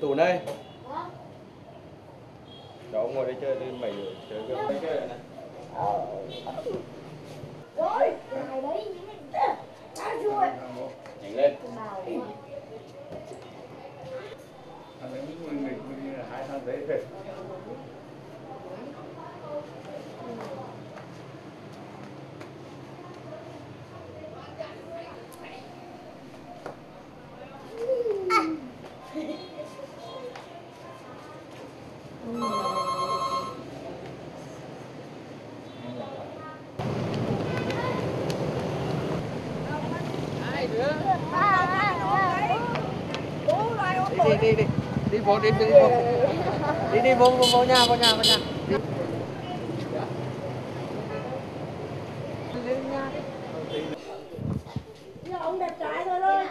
tủ đây ông ngồi đây chơi đi mày chơi cái chơi này Rồi, này đấy, ta rồi. nhanh lên Thằng ấy mình mình mình hai thằng đấy về. đi đi đi đi vô đi đi vô đi đi vô vô vô nhà vô nhà vô nhà đi Ông đẹp trai thôi thôi.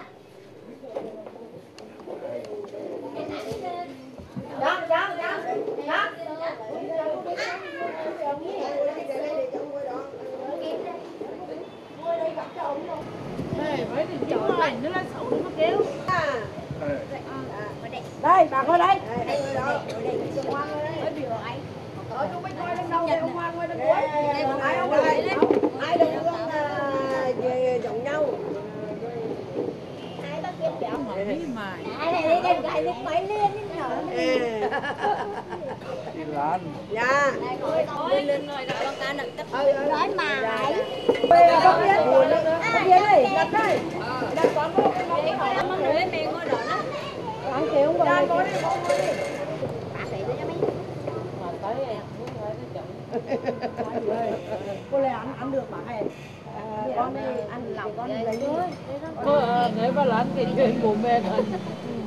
Dạ, dạ, dạ. Dạ. Đây, bà ngồi đây. Ở chú Bích ngồi lên đâu, đây ông Ngoan ngồi lên cuối. Ai không ngồi Ai đừng có về giống nhau. Ai này đi đem gái nước máy lên đi nhở. Đi lan. Dạ. Lên rồi đó con ta nặng tất. Nói mà ấy. Bây giờ bác Yên, bác Yên ơi, đặt đây. Đặt con vô cái mong cái Cảm ơn người mẹ ngồi đó đó. Ăn kéo không còn ngồi đi, ngồi đi. Bà cho mấy. Cô này ăn ăn được mà hay. À, con này ăn lòng con lấy thôi. Cô nếu mà lán thì chuyện của mẹ thôi.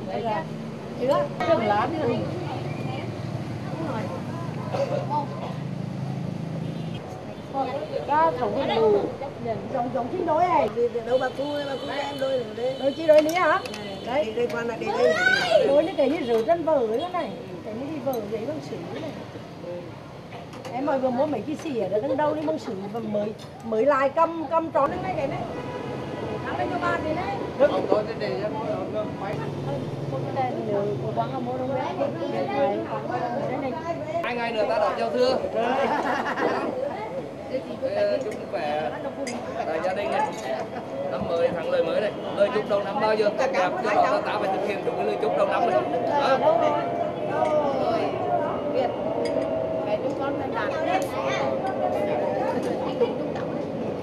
Đây là Chưa, đừng lán thì Ra sống cái đủ giống giống chính đối này. Đi đâu bà cu bà cu em đôi đi. Đôi chi đôi ní hả? Đấy. Đi đây quan là đi đây. Đôi như cái như rửa chân vở ấy này Cái như đi vở giấy bằng sử này Em ơi vừa mua mấy cái xỉ ở đằng đâu đi mong xử và mới mới lại cầm cầm tròn lên đây cái này. Ăn lên cho bà đi đấy. ông tôi để để cho máy cái đấy Cái này hai ngày nữa ta đón giao thừa Ờ, chúc sức khỏe tại gia đình này tháng lời mới này lời chúc đầu năm bao giờ tốt đẹp cho đó ta phải thực hiện đúng cái lời chúc đầu năm này. Đó.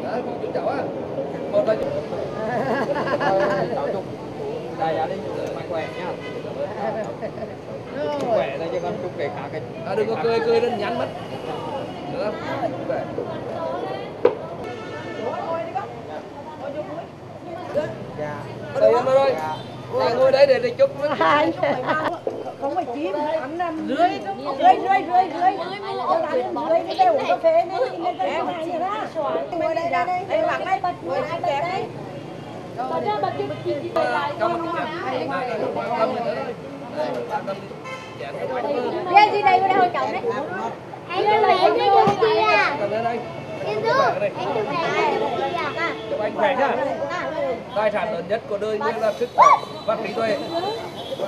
Đó chúc cháu á. Một là chúc. Cháu chúc. Đại gia đình mạnh khỏe nha. Khỏe là chứ con chúc cái khác cái à, đừng có cười cười đến nhắn mất. Nữa khỏe dạ đây em ơi Dạ, ngồi đấy để để chúc với Hai. Không phải chim, ăn làm rưỡi rưỡi rưỡi rưỡi rưỡi. Tôi đã lên đi đây uống cà phê đi, lên đây có hai gì đó. Ngồi đây đây đây. Đây bạn đây, ngồi đây kẹp đi. cái này này đây cầm cái Lên gì đây, đây hồi chồng đấy. Anh đưa mẹ cho chồng kia. đây Yên Du, anh đưa mẹ cho chồng kia. chúc anh khỏe nhá tài sản lớn nhất của đời như là sức khỏe và trí tuệ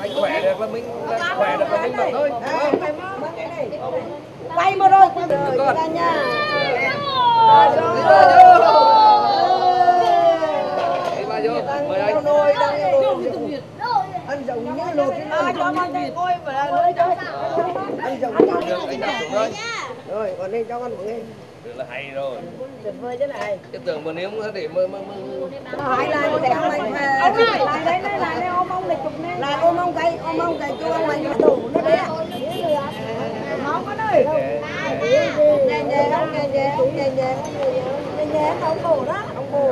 anh khỏe được là mình là khỏe được là mình bằng thôi? Quay một rồi. Con. Ra vô. Mời anh. Ăn giống như lột mà. Ăn giống như Được, anh đặt xuống thôi. rồi còn đây cho con một nghe Được là hay rồi. tuyệt vời thế này Cái tưởng mà nếu mà để mà, mà, mà hỏi lại một anh về lại đây đây lại đây ôm ông này chụp này lại ôm ông cây ôm ông cây cho ông anh đủ nó đấy nó có nơi nhẹ nhẹ không nhẹ nhẹ nhẹ nhẹ nhẹ nhẹ ông bù đó ông bù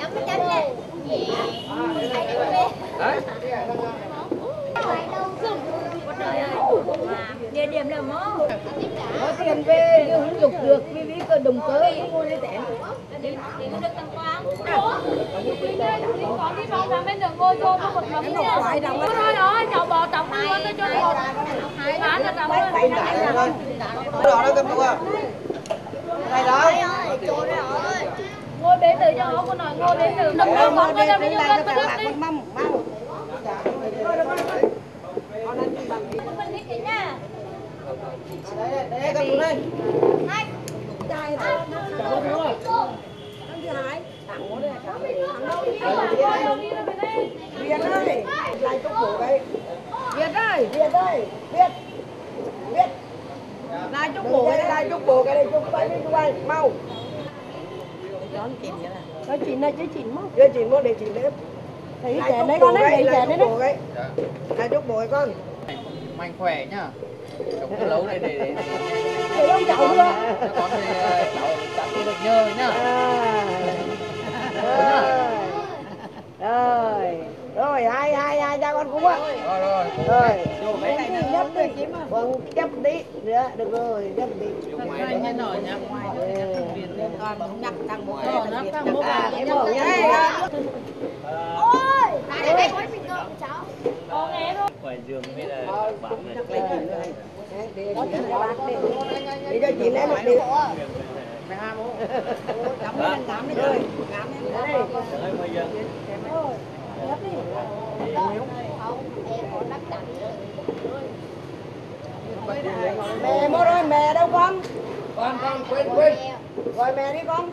Chấm cái chấm nha. đấy. Ơi. Địa điểm là mó. có tiền về hứng dục được vì vì cơ đồng cớ mua đi tẻn Đi đi được tăng quang. đi con đi con ra bên đường ngồi vô có một lắm nha thôi đó cháu bỏ tổng luôn tôi cho một bán là trọng luôn Đó đó cầm đua. Đây đó. ngồi bế từ cho nó con nói ngồi bế từ đừng đâu con ngồi ra bên đường gần bên đi mâm mâm mình đi cái nhà Đây cầm đua đây. Việt ơi. Lại chúc bố cái Việt ơi Việt ơi. Việt. Việt. Lại chúc bố cái lại chúc bố cái này chúc bay đi chúc bay mau. Nó chín cái này nó chín này chứ chín mất chưa chín mất để chín đếm. Thấy trẻ đấy con đấy trẻ đấy đấy. lại chúc bố cái con Mạnh khỏe nhá. Chống cái lấu này để để để ông cháu nữa cho con thì cháu cháu tôi được nhờ nhá. rồi rồi hai hai hai cha con cũng ạ Rồi rồi. rồi cái này nhấp đi vâng nhấp đi nữa được rồi nhấp đi Ngoài đó. con nghe thôi Ngoài giường mới là bán này. để cho chị lấy một đi Đấy, ngoài giường. mẹ mua rồi mẹ đâu con? Con con quên quên. gọi mẹ đi con.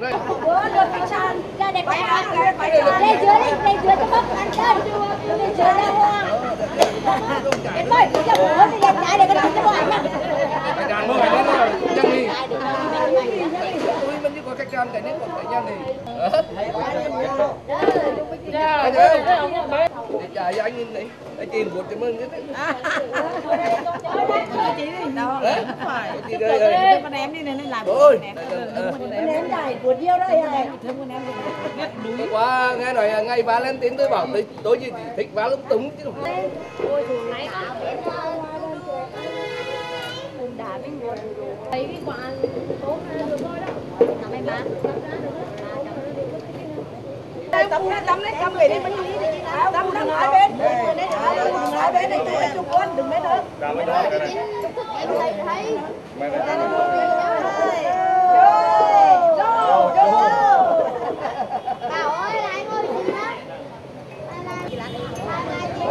Đây. bữa được cái sàn ra đẹp đẹp lên dưới đi lên dưới. Cho bác ăn chân lên dưới đâu em ơi cho bữa thì lên trái để cái đó cho bạn Cái đàn mới đến rồi. Chân đi. Tôi mình đi qua cái này còn cái nhân này. Ờ. Để trả cho anh nhìn này. Để tìm một cái mừng cái đâu Đấy. phải Chị đây ơi. con em đi này nó làm Ôi. ném dài của nhiêu đấy à Qua nghe nói ngày ba lên tiếng tôi bảo tôi tôi chỉ thích vá lung túng chứ không. ôi thường nãy con đá bên thấy cái quả tốt được thôi đó làm em bán tắm đấy tắm đấy tắm về đi tắm tắm hai bên đừng hai bên này tôi chụp con đừng đấy nữa Cảm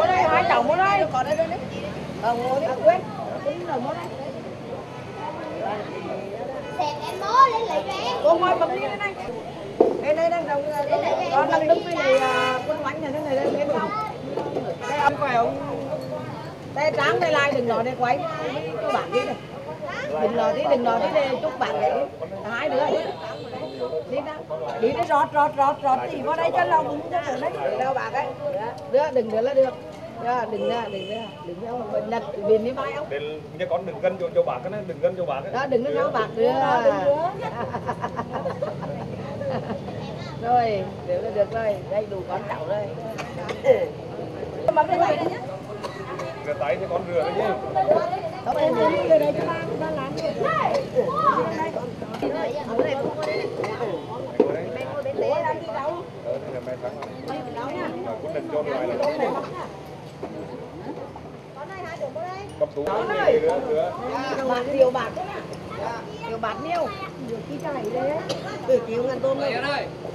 đây hai chồng mua đây còn đây đây ờ mua đi quên tính rồi mua đây xẹp em bó lên lại cho em cô ngồi bấm đi đây này. Đây đây đang đồng đang đứng với này quân bánh này thế này đây bên đây ông phải ông đây tráng đây lai đừng nói đây quấy. Chú bạn đi này đừng nói đi đừng nói đi đây chúc bạn đấy hai đứa đi đó đi đi rót rót rót rót thì vào đây cho lòng cũng cho đấy. Đâu bạn ấy. Đứa đừng đứa là được đứa đừng ra đừng ra. Đừng ra bệnh lật vì mấy mai ông Để cho con đừng gân cho cho bạc cái này, đừng gân cho bạc cái. đó đừng có nói bạc nữa. Rồi được là được rồi đây đủ con chậu rồi. Rửa tay cho con rửa đấy chứ. em đây đây cho ba ba làm. Ờ, đây là mày sáng lắm. Mà cũng đừng cho ngoài là Cầm tú rửa. bạc nhiều bạc nhiều bạc nhiều. Được cái chảy đấy từ chiều ngàn tôm đây.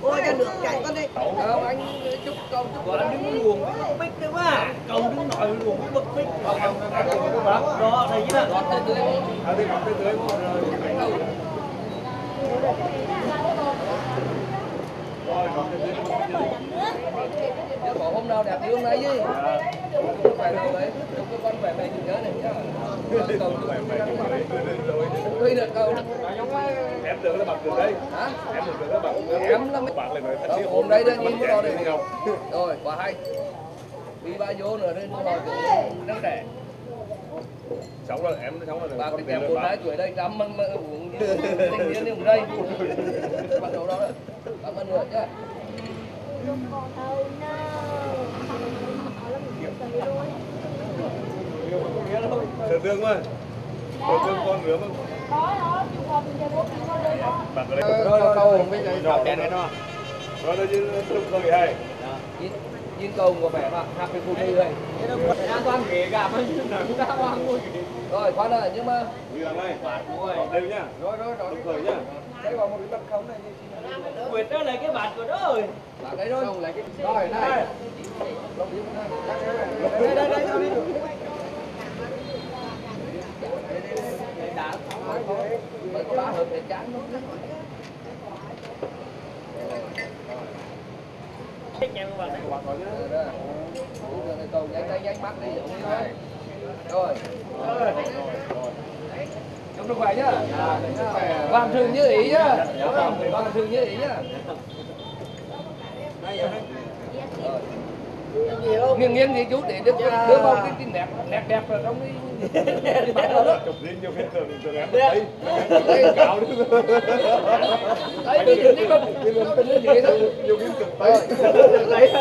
Ôi cho được chảy con đây Không anh chúc con chúc anh đứng luồng bức bích đấy mà Cầu đứng nội luồng bức bích Đó, đây chứ con tới tươi. À, thì còn tới tới rồi. Rồi, còn tới. Chứ có hôm nào đẹp như hôm nay chứ. Không đấy. Con nhớ này nhá. Rồi. Được cầu. Em được là bằng được đấy. Hả? Em được là bạc. Em là mấy bạc lại nói thật Đó, hôm nay đây nhìn cái đó đây đi không? Rồi, quá hay. Đi ba vô nữa đây nó hỏi cũng rất rẻ. Sống rồi em sống rồi. Bà cái tiền kèm tuổi đây lắm mà uống tình nhiên đi uống đây. Bắt đầu đó đó. Cảm ơn nữa nhá. Sửa tương mà. Sửa tương con rửa mà. Bạc ở đây. Rồi, rồi, câu bây giờ Rồi, rồi, rồi. Rồi, đó chứ lúc rồi hay. Nhìn, nhìn cầu của mẹ mà happy phụ nữ này An toàn ghế gà mà nắng ra hoang ngồi rồi khoan ơi nhưng mà Đi làm đây. Đều nha. rồi rồi rồi Đồng thời nhá. đây vào một cái bật không này Quyệt đó là cái bạt của đó rồi đấy rồi rồi này đây đây đây đây Mới có lá hợp để chán nó Thích em vào đây cầu giấy giấy giấy mắt đi rồi chúc sức khỏe nhá. Làm thường như ý nhá. Làm thường như ý nhá. Nghiêng nghiêng thì chú để được đưa vào cái cái nét nét đẹp ở trong cái cái bát đó. Chụp riêng vô cái tường tường em thấy. Thấy cạo đi. đấy tự nhiên nó nó tự nhiên vậy thôi Vô cái tường tay.